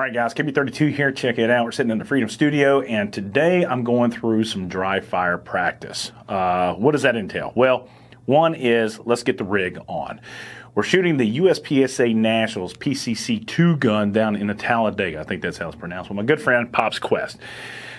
All right, guys, KB32 here. Check it out. We're sitting in the Freedom Studio, and today I'm going through some dry fire practice. Uh, what does that entail? Well, one is let's get the rig on. We're shooting the USPSA Nationals PCC 2 gun down in Talladega. I think that's how it's pronounced. With my good friend Pops Quest.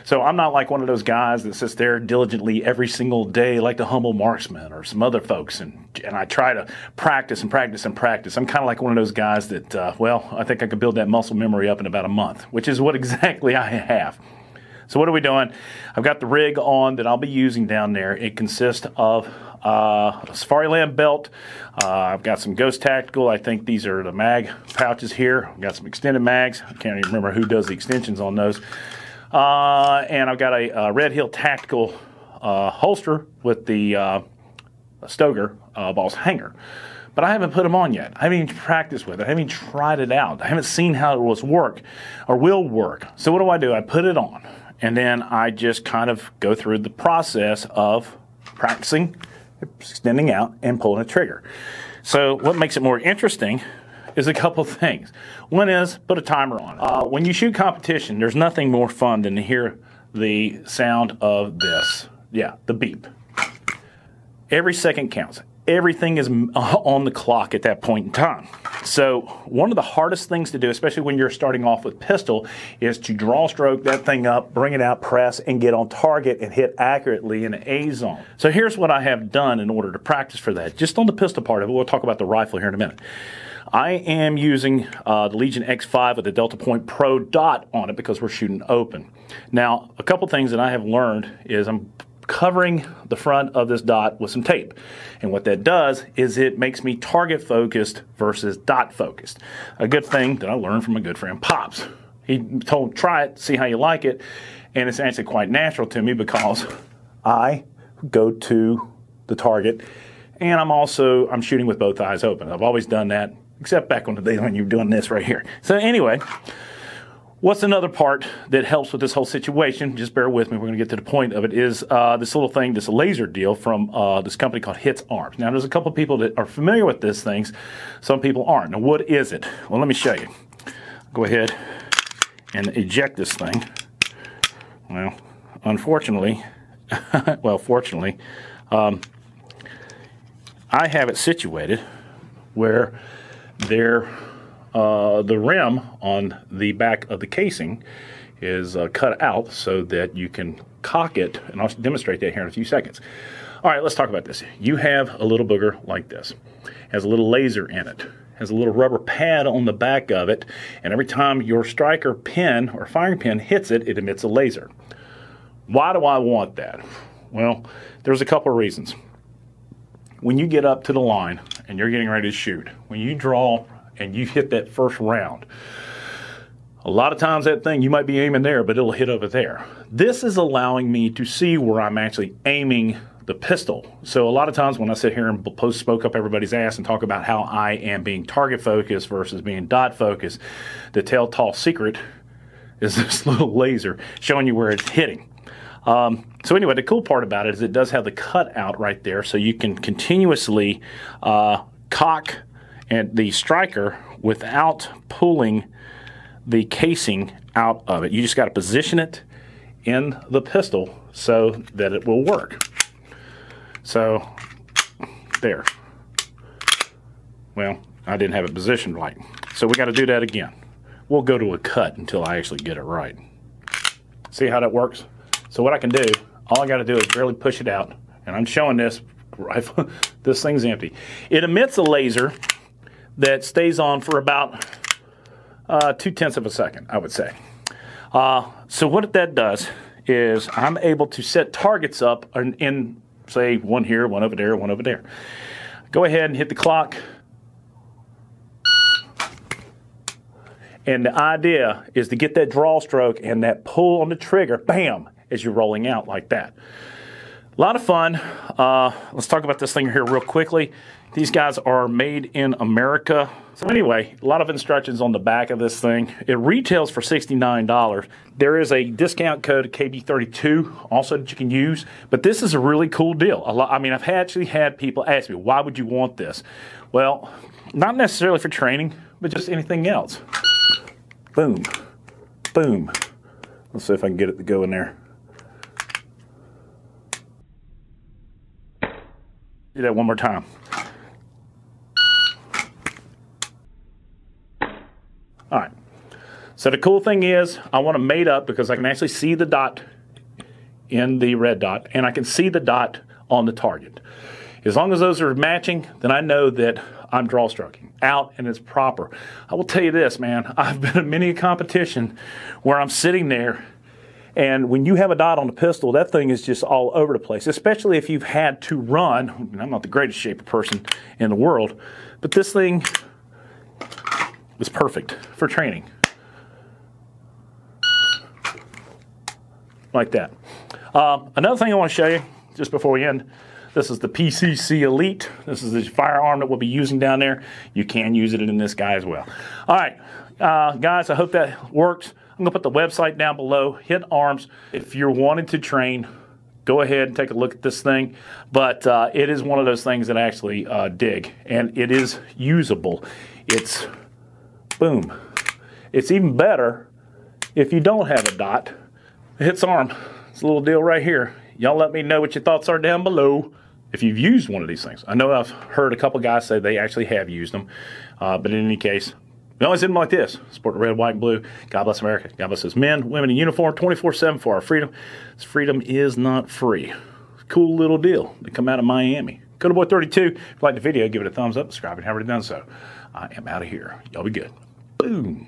So I'm not like one of those guys that sits there diligently every single day, like the humble marksman or some other folks, and and I try to practice and practice and practice. I'm kind of like one of those guys that, uh, well, I think I could build that muscle memory up in about a month, which is what exactly I have. So what are we doing? I've got the rig on that I'll be using down there. It consists of uh, a Safariland belt. Uh, I've got some Ghost Tactical. I think these are the mag pouches here. I've got some extended mags. I can't even remember who does the extensions on those. Uh, and I've got a, a Red Hill Tactical uh, holster with the uh, Stoeger uh, Boss hanger. But I haven't put them on yet. I haven't even practiced with it. I haven't even tried it out. I haven't seen how it will work or will work. So what do I do? I put it on, and then I just kind of go through the process of practicing, extending out, and pulling a trigger. So what makes it more interesting is a couple things. One is put a timer on it. Uh, when you shoot competition, there's nothing more fun than to hear the sound of this. Yeah, the beep. Every second counts. Everything is on the clock at that point in time. So, one of the hardest things to do, especially when you're starting off with pistol, is to draw stroke that thing up, bring it out, press, and get on target and hit accurately in A zone. So, here's what I have done in order to practice for that. Just on the pistol part of it, we'll talk about the rifle here in a minute. I am using uh, the Legion X5 with the Delta Point Pro dot on it because we're shooting open. Now, a couple things that I have learned is I'm covering the front of this dot with some tape. And what that does is it makes me target focused versus dot focused. A good thing that I learned from a good friend Pops. He told try it, see how you like it, and it's actually quite natural to me because I go to the target and I'm also I'm shooting with both eyes open. I've always done that except back on the day when you're doing this right here. So anyway, what's another part that helps with this whole situation? Just bear with me. We're going to get to the point of it. Is uh, this little thing, this laser deal from uh, this company called Hits Arms. Now, there's a couple people that are familiar with these things. Some people aren't. Now, what is it? Well, let me show you. Go ahead and eject this thing. Well, unfortunately, well, fortunately, um, I have it situated where there, uh, the rim on the back of the casing is uh, cut out so that you can cock it, and I'll demonstrate that here in a few seconds. All right, let's talk about this. You have a little booger like this. It has a little laser in it. Has a little rubber pad on the back of it, and every time your striker pin or firing pin hits it, it emits a laser. Why do I want that? Well, there's a couple of reasons when you get up to the line and you're getting ready to shoot, when you draw and you hit that first round, a lot of times that thing you might be aiming there, but it'll hit over there. This is allowing me to see where I'm actually aiming the pistol. So a lot of times when I sit here and post smoke up everybody's ass and talk about how I am being target focused versus being dot focused, the telltale secret is this little laser showing you where it's hitting. Um, so anyway, the cool part about it is it does have the cutout right there, so you can continuously uh, cock and the striker without pulling the casing out of it. You just got to position it in the pistol so that it will work. So there. Well, I didn't have it positioned right. So we got to do that again. We'll go to a cut until I actually get it right. See how that works? So what I can do, all I got to do is barely push it out. And I'm showing this rifle. this thing's empty. It emits a laser that stays on for about uh, two tenths of a second, I would say. Uh, so what that does is I'm able to set targets up in, in, say, one here, one over there, one over there. Go ahead and hit the clock. And the idea is to get that draw stroke and that pull on the trigger, bam, as you're rolling out like that. A lot of fun. Uh, let's talk about this thing here real quickly. These guys are made in America. So anyway, a lot of instructions on the back of this thing. It retails for $69. There is a discount code KB32 also that you can use, but this is a really cool deal. A lot, I mean, I've actually had people ask me, why would you want this? Well, not necessarily for training, but just anything else. Boom. Boom. Let's see if I can get it to go in there. Do that one more time. All right. So the cool thing is I want to mate up because I can actually see the dot in the red dot and I can see the dot on the target. As long as those are matching, then I know that I'm draw stroking out and it's proper. I will tell you this, man. I've been in many a competition where I'm sitting there and when you have a dot on the pistol, that thing is just all over the place, especially if you've had to run. I'm not the greatest shape of person in the world, but this thing is perfect for training. like that. Um, another thing I want to show you just before we end. This is the PCC Elite. This is the firearm that we'll be using down there. You can use it in this guy as well. All right, uh, guys, I hope that works. I'm going to put the website down below. Hit arms. If you're wanting to train, go ahead and take a look at this thing. But uh, it is one of those things that I actually uh, dig, and it is usable. It's boom. It's even better if you don't have a dot hits arm. It's a little deal right here. Y'all let me know what your thoughts are down below if you've used one of these things. I know I've heard a couple guys say they actually have used them, uh, but in any case, we always them like this. Support red, white, and blue. God bless America. God bless us men, women in uniform, 24-7 for our freedom. This freedom is not free. Cool little deal to come out of Miami. Kotaboy 32. If you like the video, give it a thumbs up, subscribe, and have already done so. I am out of here. Y'all be good. Boom.